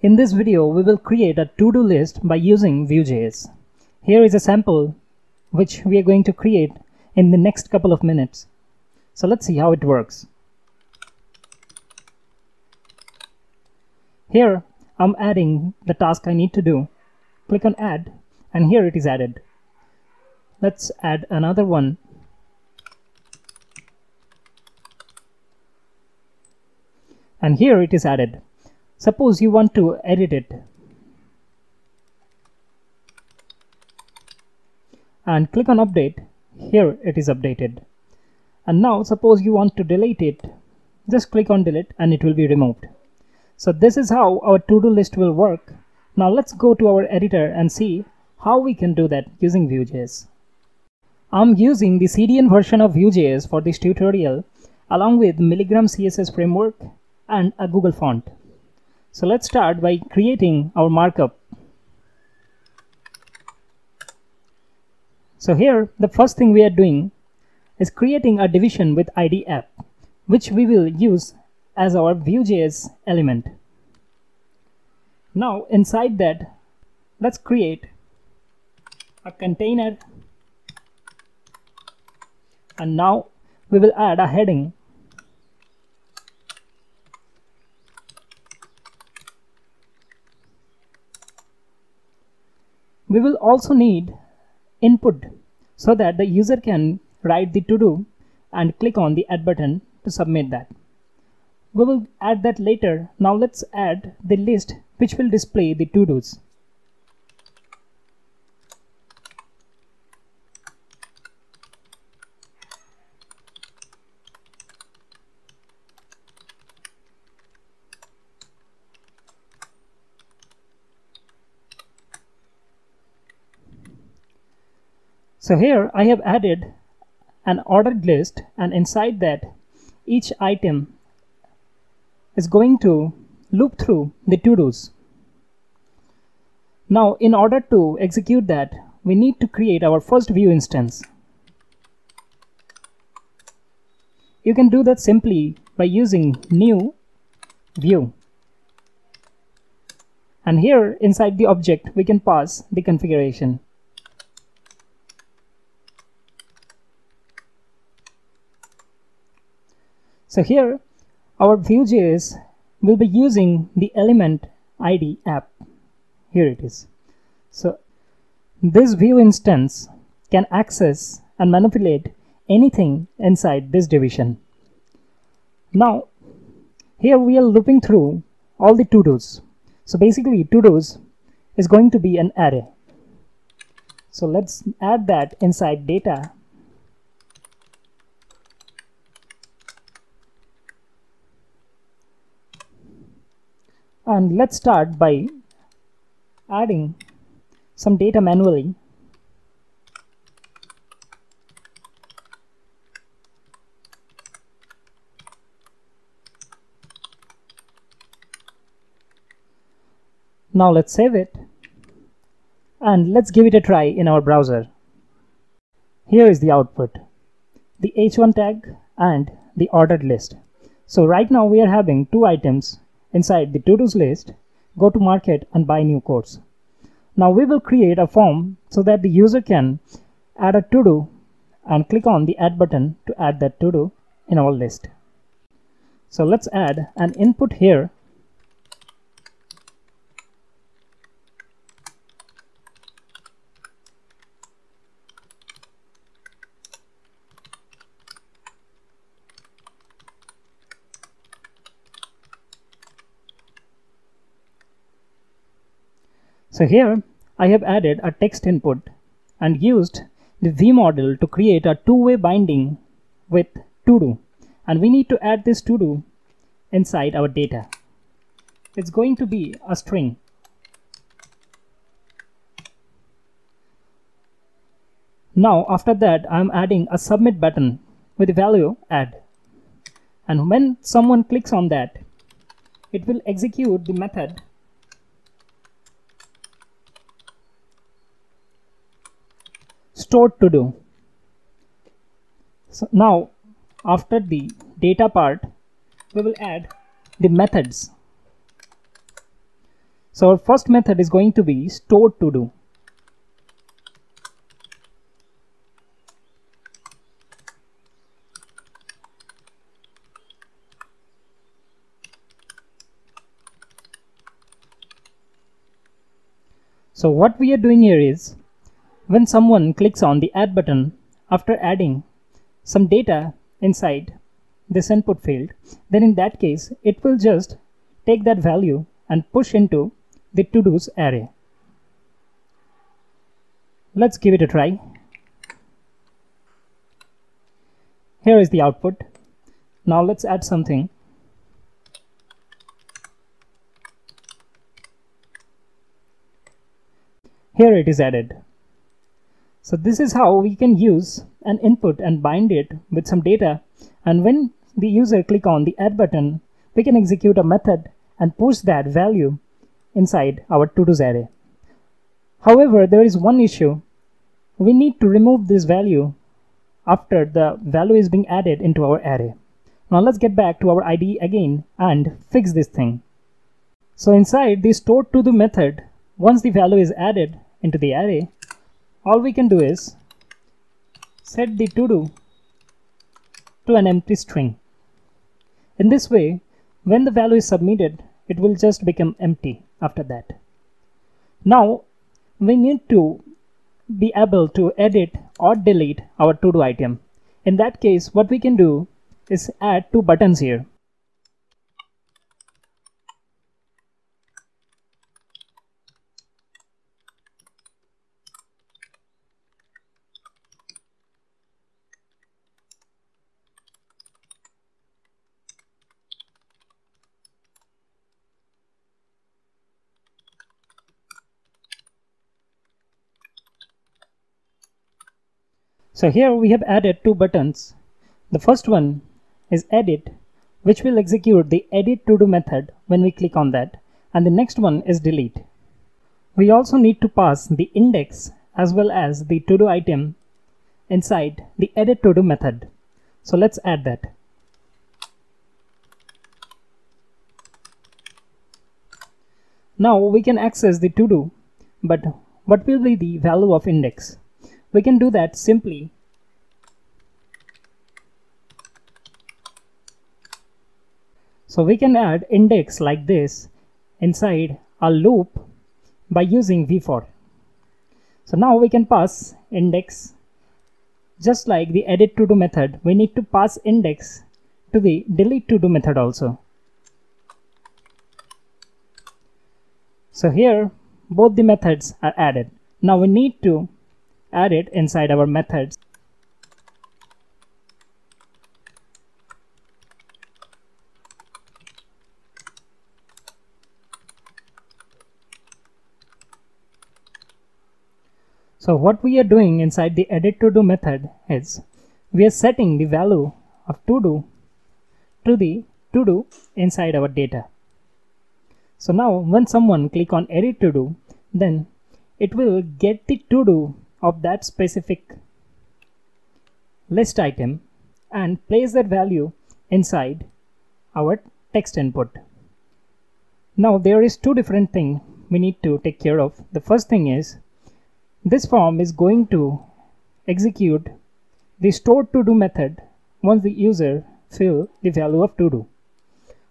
In this video, we will create a to-do list by using Vue.js. Here is a sample which we are going to create in the next couple of minutes. So let's see how it works. Here, I'm adding the task I need to do. Click on add and here it is added. Let's add another one. And here it is added. Suppose you want to edit it. And click on update. Here it is updated. And now suppose you want to delete it. Just click on delete and it will be removed. So this is how our to-do list will work. Now let's go to our editor and see how we can do that using Vue.js. I'm using the CDN version of Vue.js for this tutorial along with Milligram CSS framework and a Google font. So let's start by creating our markup. So here, the first thing we are doing is creating a division with ID app, which we will use as our Vue.js element. Now inside that, let's create a container and now we will add a heading We will also need input so that the user can write the to-do and click on the add button to submit that. We will add that later. Now let's add the list which will display the to-dos. So here I have added an ordered list and inside that each item is going to loop through the to-dos. Now in order to execute that we need to create our first Vue instance. You can do that simply by using new Vue and here inside the object we can pass the configuration. So here our Vue.js will be using the element ID app. Here it is. So this Vue instance can access and manipulate anything inside this division. Now here we are looping through all the to-dos. So basically to-dos is going to be an array. So let's add that inside data and let's start by adding some data manually. Now let's save it. And let's give it a try in our browser. Here is the output the h1 tag and the ordered list. So right now we are having two items Inside the to-dos list, go to market and buy new course. Now we will create a form so that the user can add a to-do and click on the add button to add that to-do in our list. So let's add an input here So here I have added a text input and used the v-model to create a two-way binding with to-do and we need to add this to-do inside our data. It's going to be a string. Now after that I'm adding a submit button with the value add and when someone clicks on that it will execute the method store to do. So now after the data part we will add the methods. So our first method is going to be store to do. So what we are doing here is when someone clicks on the add button after adding some data inside this input field, then in that case, it will just take that value and push into the to-dos array. Let's give it a try. Here is the output. Now let's add something Here it is added. So this is how we can use an input and bind it with some data. And when the user click on the add button, we can execute a method and push that value inside our to-dos array. However, there is one issue. We need to remove this value after the value is being added into our array. Now let's get back to our IDE again and fix this thing. So inside the store to do method, once the value is added, into the array, all we can do is set the to do to an empty string. In this way, when the value is submitted, it will just become empty after that. Now, we need to be able to edit or delete our to do item. In that case, what we can do is add two buttons here. So here we have added two buttons. The first one is edit, which will execute the edit to do method when we click on that. And the next one is delete. We also need to pass the index as well as the to do item inside the edit to do method. So let's add that. Now we can access the to do, but what will be the value of index? We can do that simply So we can add index like this inside a loop by using v-for. So now we can pass index just like the edit to do method we need to pass index to the delete to do method also. So here both the methods are added. Now we need to add it inside our methods. So what we are doing inside the edit to do method is we are setting the value of to do to the to do inside our data. So now when someone click on edit to do then it will get the to do of that specific list item and place that value inside our text input. Now there is two different things we need to take care of. The first thing is this form is going to execute the store to do method once the user fill the value of to do.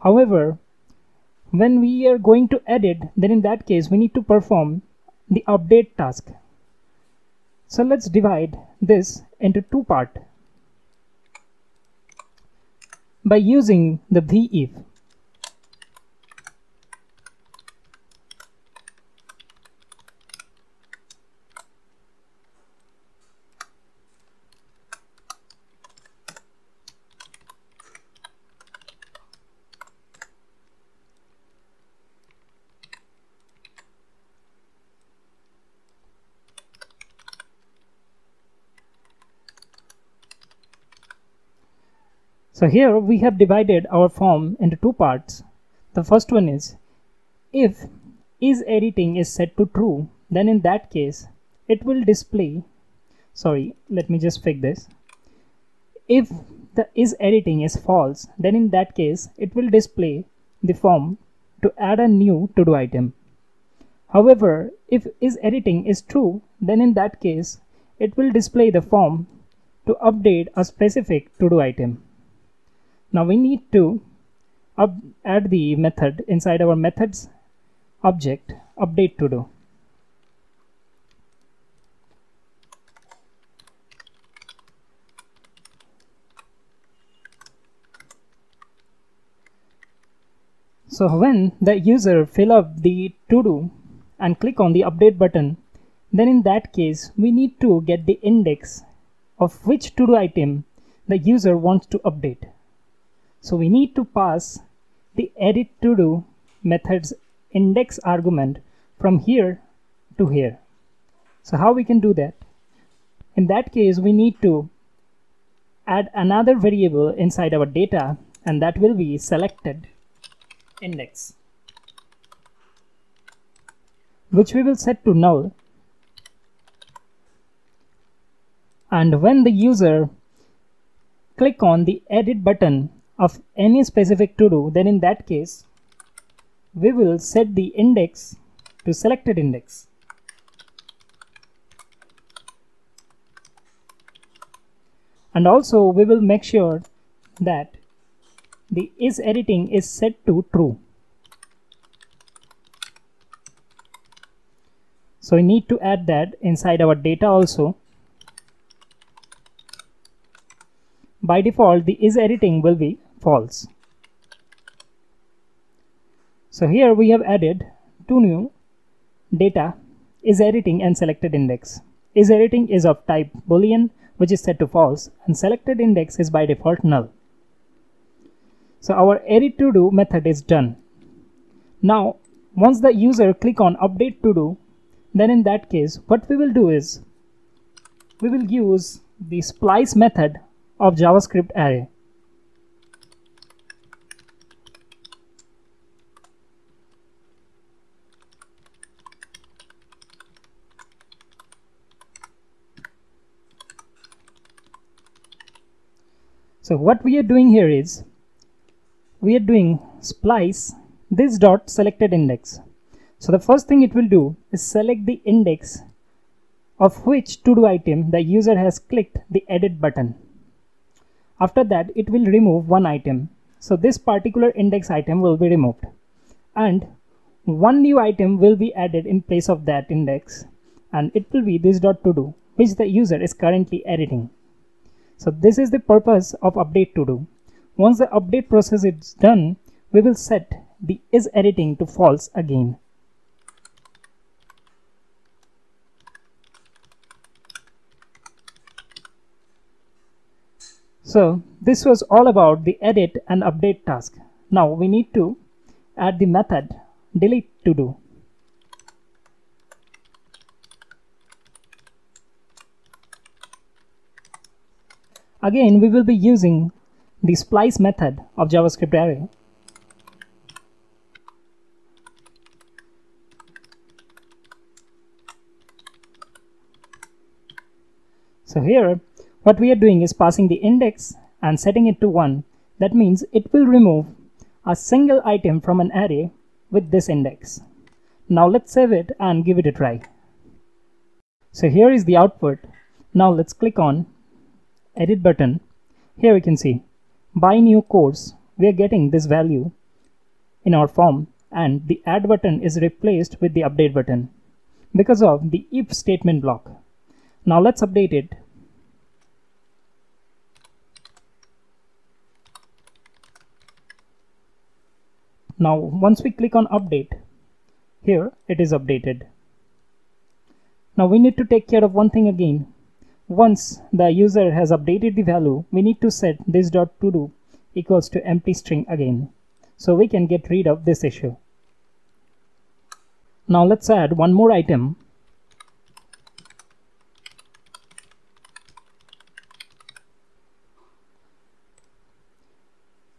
However, when we are going to edit, then in that case we need to perform the update task. So let's divide this into two part by using the v-if. So here we have divided our form into two parts. The first one is if is editing is set to true then in that case it will display sorry let me just fix this if the is editing is false then in that case it will display the form to add a new to do item However, if is editing is true, then in that case, it will display the form to update a specific to-do item. Now we need to add the method inside our methods object update to do. So when the user fill up the to do and click on the update button, then in that case we need to get the index of which to do item the user wants to update. So we need to pass the edit to do methods index argument from here to here. So how we can do that? In that case, we need to add another variable inside our data and that will be selected index which we will set to null and when the user click on the edit button of any specific to do then in that case we will set the index to selected index. And also we will make sure that the is editing is set to true. So we need to add that inside our data also. By default, the is editing will be false. So here we have added two new data is editing and selected index. Is editing is of type boolean which is set to false and selected index is by default null. So our edit to do method is done. Now once the user click on update to do then in that case what we will do is we will use the splice method of JavaScript array So what we are doing here is we are doing splice this dot selected index. So the first thing it will do is select the index of which to do item the user has clicked the edit button. After that it will remove one item. So this particular index item will be removed and one new item will be added in place of that index and it will be this dot to do which the user is currently editing. So this is the purpose of update to do. Once the update process is done, we will set the is editing to false again. So this was all about the edit and update task. Now we need to add the method delete to do. Again, we will be using the splice method of JavaScript array. So here, what we are doing is passing the index and setting it to 1. That means it will remove a single item from an array with this index. Now let's save it and give it a try. So here is the output. Now let's click on edit button. Here we can see buy new course we are getting this value in our form and the add button is replaced with the update button because of the if statement block. Now let's update it. Now once we click on update here it is updated. Now we need to take care of one thing again once the user has updated the value, we need to set this dot to do equals to empty string again. So we can get rid of this issue. Now let's add one more item.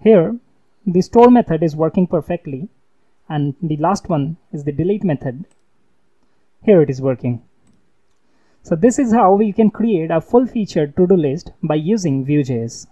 Here, the store method is working perfectly and the last one is the delete method. Here it is working. So this is how we can create a full featured to-do list by using Vue.js.